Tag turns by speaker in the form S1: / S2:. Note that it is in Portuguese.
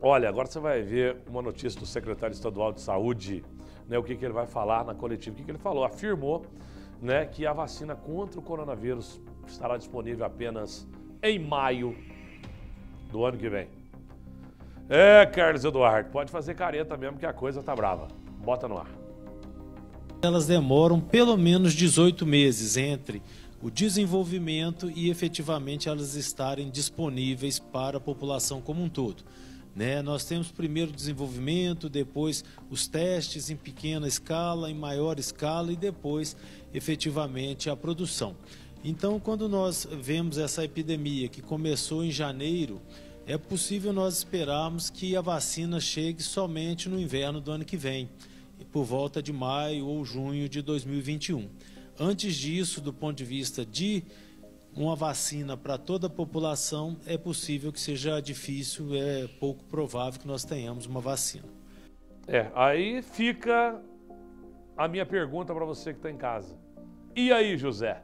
S1: Olha, agora você vai ver uma notícia do secretário estadual de saúde, né, o que, que ele vai falar na coletiva. O que, que ele falou? Afirmou né, que a vacina contra o coronavírus estará disponível apenas em maio do ano que vem. É, Carlos Eduardo, pode fazer careta mesmo que a coisa tá brava. Bota no ar.
S2: Elas demoram pelo menos 18 meses entre o desenvolvimento e efetivamente elas estarem disponíveis para a população como um todo. Né? Nós temos primeiro o desenvolvimento, depois os testes em pequena escala, em maior escala e depois efetivamente a produção. Então, quando nós vemos essa epidemia que começou em janeiro, é possível nós esperarmos que a vacina chegue somente no inverno do ano que vem, por volta de maio ou junho de 2021. Antes disso, do ponto de vista de uma vacina para toda a população, é possível que seja difícil, é pouco provável que nós tenhamos uma vacina.
S1: É, aí fica a minha pergunta para você que está em casa. E aí, José?